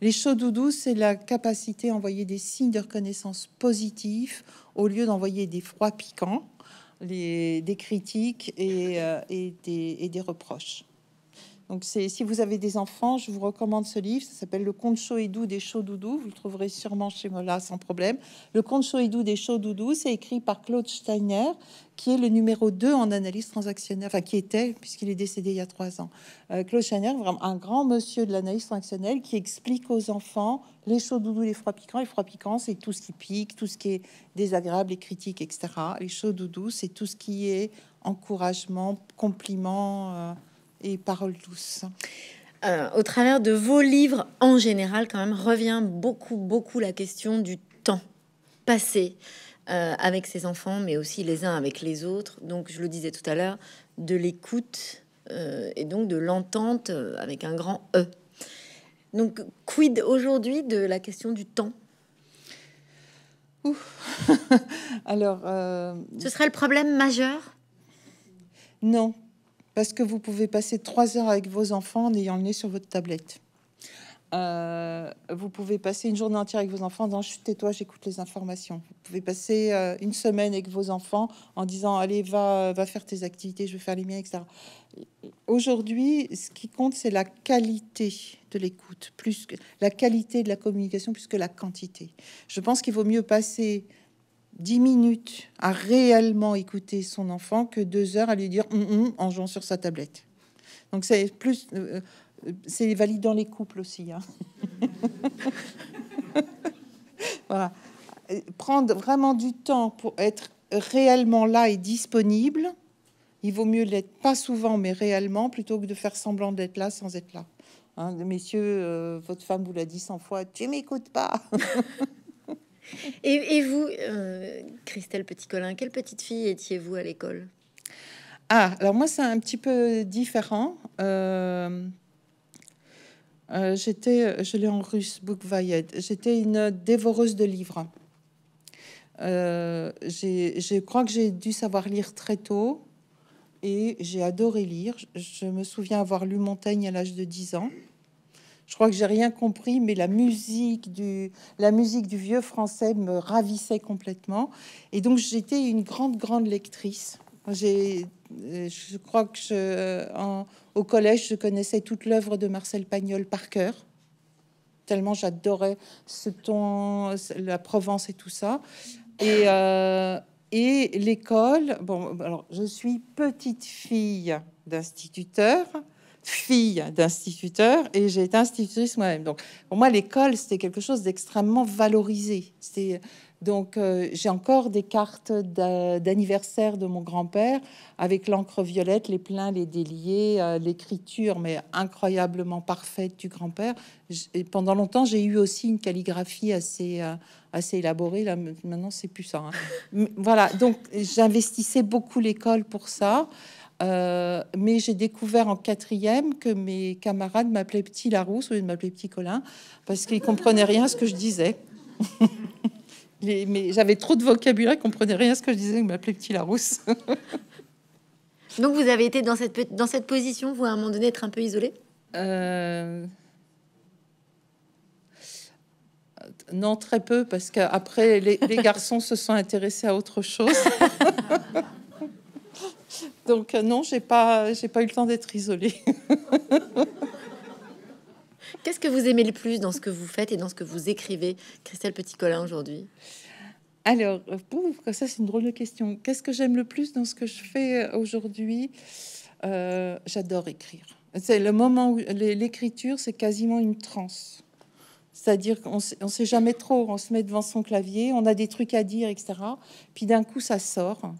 Les chauds doudous, c'est la capacité à envoyer des signes de reconnaissance positifs au lieu d'envoyer des froids piquants des critiques euh, et, des, reproches. Donc, si vous avez des enfants, je vous recommande ce livre. Ça s'appelle Le conte chaud et doux des chauds doudous. Vous le trouverez sûrement chez moi là sans problème. Le conte chaud et doux des chauds doudous, c'est écrit par Claude Steiner, qui est le numéro 2 en analyse transactionnelle, enfin qui était, puisqu'il est décédé il y a trois ans. Euh, Claude Steiner, vraiment un grand monsieur de l'analyse transactionnelle, qui explique aux enfants les chauds doudous, les froids piquants. Les froids piquants, c'est tout ce qui pique, tout ce qui est désagréable, les critiques, etc. Les chauds doudous, c'est tout ce qui est encouragement, compliment. Euh, et paroles douces. Euh, au travers de vos livres, en général, quand même, revient beaucoup, beaucoup la question du temps passé euh, avec ses enfants, mais aussi les uns avec les autres. Donc, je le disais tout à l'heure, de l'écoute euh, et donc de l'entente avec un grand E. Donc, quid aujourd'hui de la question du temps? Alors, ce serait le problème majeur? Non, parce que vous pouvez passer trois heures avec vos enfants en ayant le nez sur votre tablette. Euh, vous pouvez passer une journée entière avec vos enfants en disant chut tais-toi j'écoute les informations. Vous pouvez passer euh, une semaine avec vos enfants en disant allez va va faire tes activités je vais faire les miens etc aujourd'hui ce qui compte c'est la qualité de l'écoute plus que la qualité de la communication plus que la quantité. Je pense qu'il vaut mieux passer 10 minutes à réellement écouter son enfant que deux heures à lui dire hum, hum en jouant sur sa tablette. Donc c'est plus, euh, euh, c'est valide dans les couples aussi. Hein. voilà, prendre vraiment du temps pour être réellement là et disponible. Il vaut mieux l'être pas souvent, mais réellement, plutôt que de faire semblant d'être là sans être là. Hein, messieurs, votre femme vous l'a dit 100 fois, tu m'écoutes pas. et, vous, Christelle Petit-Colin, quelle petite fille étiez-vous à l'école? Ah, alors moi, c'est un petit peu différent. j'étais, je l'ai en russe, Bookvayed. J'étais une dévoreuse de livres. Euh, je crois que j'ai dû savoir lire très tôt et j'ai adoré lire. Je me souviens avoir lu Montaigne à l'âge de 10 ans. Je crois que j'ai rien compris, mais la musique du, vieux français me ravissait complètement. Et donc j'étais une grande, grande lectrice. Je crois que au collège, je connaissais toute l'œuvre de Marcel Pagnol par cœur, tellement j'adorais ce ton, la Provence et tout ça. Et, euh, et l'école, bon, alors je suis petite fille d'instituteur, fille d'instituteur, et j'ai été institutrice moi-même. Donc pour moi, l'école, c'était quelque chose d'extrêmement valorisé. Donc, euh, j'ai encore des cartes d'anniversaire de mon grand-père avec l'encre violette, les pleins, les déliés, euh, l'écriture, mais incroyablement parfaite du grand-père. Pendant longtemps, j'ai eu aussi une calligraphie assez, euh, assez élaborée. Là, maintenant, c'est plus ça. Hein. voilà, donc j'investissais beaucoup l'école pour ça. Mais j'ai découvert en quatrième que mes camarades m'appelaient Petit Larousse au lieu de m'appeler Petit Colin parce qu'ils comprenaient rien à ce que je disais. mais j'avais trop de vocabulaire, comprenait rien à ce que je disais, il m'appelait Petit Larousse. Donc vous avez été dans cette, dans cette position, vous, à un moment donné, être un peu isolé? Euh, Non, très peu, parce qu'après, les, les garçons se sont intéressés à autre chose. Donc euh, non, j'ai pas, j'ai pas eu le temps d'être isolée. Qu'est-ce que vous aimez le plus dans ce que vous faites et dans ce que vous écrivez, Christelle Petit-Colin, aujourd'hui? Alors, ça c'est une drôle de question. Qu'est-ce que j'aime le plus dans ce que je fais aujourd'hui? Euh, J'adore écrire. C'est le moment où l'écriture, c'est quasiment une transe. C'est-à-dire qu'on ne sait jamais trop, on se met devant son clavier, on a des trucs à dire, etc. Puis d'un coup, ça sort.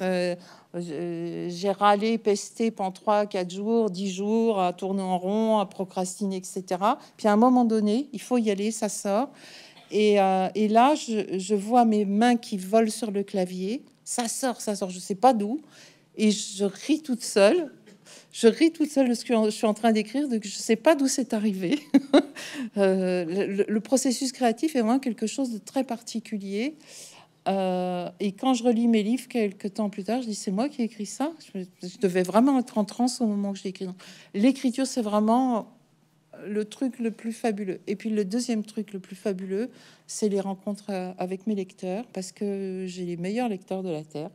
Euh, j'ai râlé, pesté pendant 3, 4 jours, 10 jours, à tourner en rond, à procrastiner, etc. Puis à un moment donné, il faut y aller, ça sort. Et, euh, là, je, vois mes mains qui volent sur le clavier. Ça sort, ça sort, je sais pas d'où. Et je ris toute seule. Je ris toute seule de ce que je suis en train d'écrire, donc je sais pas d'où c'est arrivé. euh, le, processus créatif est vraiment quelque chose de très particulier. Euh, et quand je relis mes livres quelques temps plus tard, je dis c'est moi qui ai écrit ça. Je, devais vraiment être en transe au moment que j'ai écrit. L'écriture, c'est vraiment le truc le plus fabuleux. Et puis le deuxième truc le plus fabuleux, c'est les rencontres euh, avec mes lecteurs, parce que j'ai les meilleurs lecteurs de la Terre.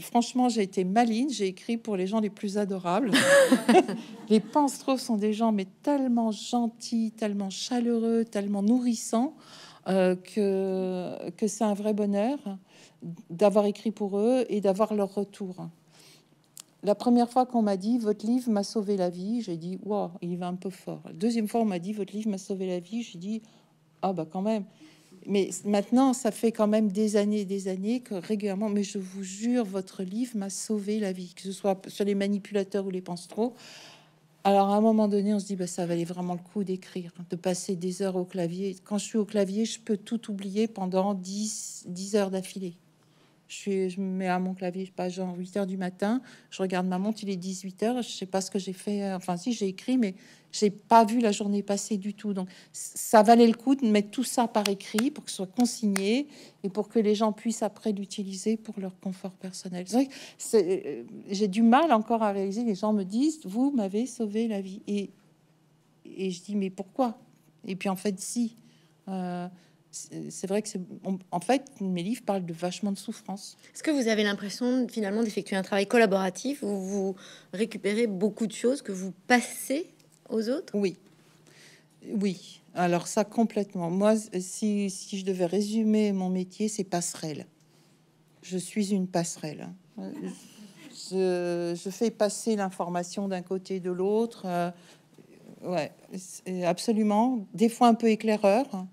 franchement, j'ai été maligne, j'ai écrit pour les gens les plus adorables. les Panstros sont des gens mais tellement gentils, tellement chaleureux, tellement nourrissants. Euh, que, que c'est un vrai bonheur d'avoir écrit pour eux et d'avoir leur retour. La première fois qu'on m'a dit votre livre m'a sauvé la vie, j'ai dit waouh, il va un peu fort. La deuxième fois on m'a dit votre livre m'a sauvé la vie, j'ai dit ah bah quand même. Mais maintenant ça fait quand même des années et des années que régulièrement, mais je vous jure, votre livre m'a sauvé la vie, que ce soit sur les manipulateurs ou les pense trop. Alors à un moment donné, on se dit bah ça valait vraiment le coup d'écrire, de passer des heures au clavier. Quand je suis au clavier, je peux tout oublier pendant 10, 10 heures d'affilée. Je, me mets à mon clavier, je pas genre 8 heures du matin, je regarde ma montre, il est 18 heures, je sais pas ce que j'ai fait, euh, enfin si j'ai écrit, mais j'ai pas vu la journée passer du tout. Donc ça valait le coup de mettre tout ça par écrit pour que ce soit consigné et pour que les gens puissent après l'utiliser pour leur confort personnel. Euh, j'ai du mal encore à réaliser, les gens me disent, vous m'avez sauvé la vie. Et, et je dis, mais pourquoi? Et puis en fait, si. Euh, c'est vrai que c'est en fait mes livres parlent de vachement de souffrance. Est-ce que vous avez l'impression finalement d'effectuer un travail collaboratif où vous récupérez beaucoup de choses que vous passez aux autres? Oui, oui. Alors ça complètement. Moi, si, si je devais résumer mon métier, c'est passerelle. Je suis une passerelle. Je, je fais passer l'information d'un côté et de l'autre. Euh, ouais, absolument. Des fois un peu éclaireur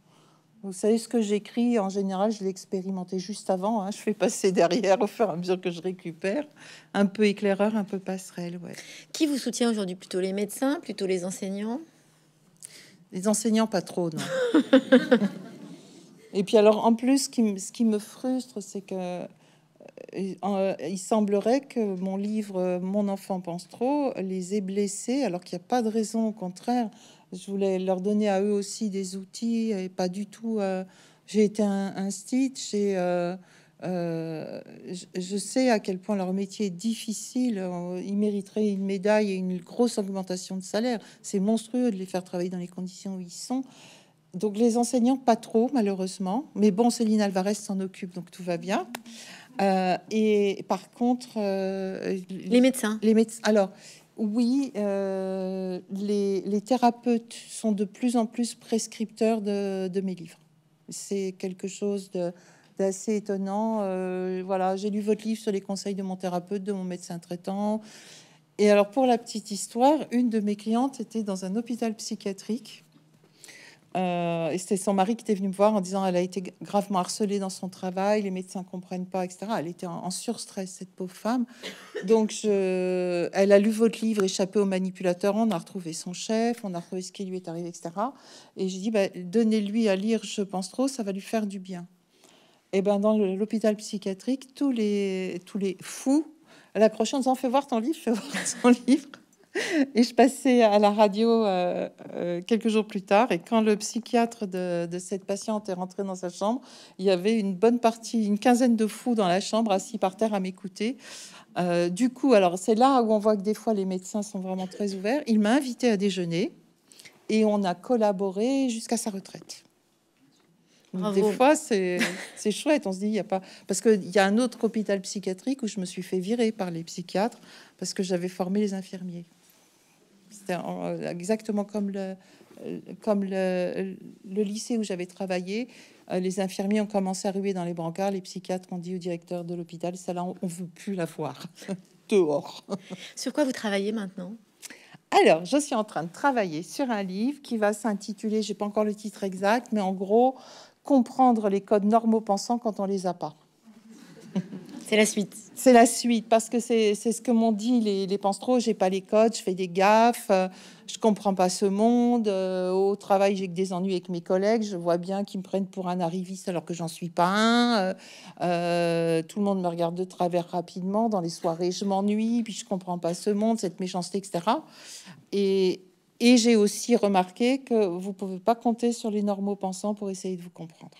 Vous savez, ce que j'écris, en général, je l'ai expérimenté juste avant. Hein. Je fais passer derrière au fur et à mesure que je récupère. Un peu éclaireur, un peu passerelle, ouais. Qui vous soutient aujourd'hui? Plutôt les médecins, plutôt les enseignants? Les enseignants, pas trop, non. et puis alors, en plus, ce qui, ce qui me frustre, c'est que euh, euh, il semblerait que mon livre Mon enfant pense trop les ait blessés, alors qu'il n'y a pas de raison, au contraire je voulais leur donner à eux aussi des outils et pas du tout. Euh, j'ai été un, un stitch et euh, euh, je, sais à quel point leur métier est difficile. Ils mériteraient une médaille et une grosse augmentation de salaire. C'est monstrueux de les faire travailler dans les conditions où ils sont. Donc les enseignants, pas trop malheureusement. Mais bon, Céline Alvarez s'en occupe, donc tout va bien. et par contre, les médecins. Les médecins. Alors, oui, euh, les, thérapeutes sont de plus en plus prescripteurs de, mes livres. C'est quelque chose d'assez étonnant. Euh, voilà, j'ai lu votre livre sur les conseils de mon thérapeute, de mon médecin traitant. Et alors, pour la petite histoire, une de mes clientes était dans un hôpital psychiatrique euh, et c'était son mari qui était venu me voir en disant elle a été gravement harcelée dans son travail, les médecins comprennent pas, etc. Elle était en, surstress, cette pauvre femme. Donc, elle a lu votre livre Échapper au manipulateur. On a retrouvé son chef, on a retrouvé ce qui lui est arrivé, etc. Et j'ai dit bah, donnez-lui à lire, je pense trop, ça va lui faire du bien. Et ben dans l'hôpital psychiatrique, tous les tous les fous l'accrochaient en disant fais voir ton livre, fais voir ton livre. Et je passais à la radio euh, euh, quelques jours plus tard, et quand le psychiatre de, cette patiente est rentré dans sa chambre, il y avait une bonne partie, une quinzaine de fous dans la chambre, assis par terre à m'écouter. Euh, du coup, alors c'est là où on voit que des fois les médecins sont vraiment très ouverts. Il m'a invité à déjeuner et on a collaboré jusqu'à sa retraite. Des fois, c'est chouette. On se dit, il n'y a pas. Parce qu'il y a un autre hôpital psychiatrique où je me suis fait virer par les psychiatres parce que j'avais formé les infirmiers. C'était euh, exactement comme le, euh, comme le, lycée où j'avais travaillé. Euh, les infirmiers ont commencé à ruer dans les brancards. Les psychiatres ont dit au directeur de l'hôpital, ça là, on veut plus la voir. Dehors. Sur quoi vous travaillez maintenant? Alors, je suis en train de travailler sur un livre qui va s'intituler, j'ai pas encore le titre exact, mais en gros, comprendre les codes normaux pensants quand on les a pas. C'est la suite. C'est la suite, parce que c'est ce que m'ont dit les, les trop. J'ai pas les codes, je fais des gaffes, euh, je comprends pas ce monde. Euh, au travail, j'ai que des ennuis avec mes collègues. Je vois bien qu'ils me prennent pour un arriviste alors que j'en suis pas un. Euh, tout le monde me regarde de travers rapidement. Dans les soirées, je m'ennuie, puis je comprends pas ce monde, cette méchanceté, etc. Et, et j'ai aussi remarqué que vous pouvez pas compter sur les normaux pensants pour essayer de vous comprendre.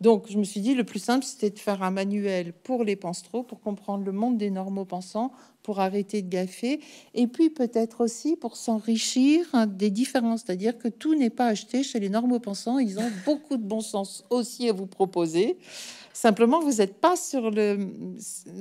Donc, je me suis dit, le plus simple, c'était de faire un manuel pour les trop pour comprendre le monde des normaux pensants, pour arrêter de gaffer, et puis peut-être aussi pour s'enrichir des différences, c'est-à-dire que tout n'est pas acheté chez les normaux pensants, ils ont beaucoup de bon sens aussi à vous proposer. Simplement, vous n'êtes pas sur le,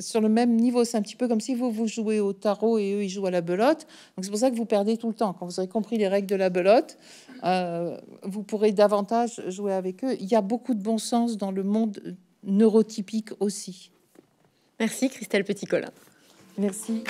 sur le même niveau. C'est un petit peu comme si vous, vous jouez au tarot et eux, ils jouent à la belote. Donc, c'est pour ça que vous perdez tout le temps. Quand vous aurez compris les règles de la belote, euh, vous pourrez davantage jouer avec eux. Il y a beaucoup de bon sens dans le monde neurotypique aussi. Merci, Christelle Petit-Colin. Merci.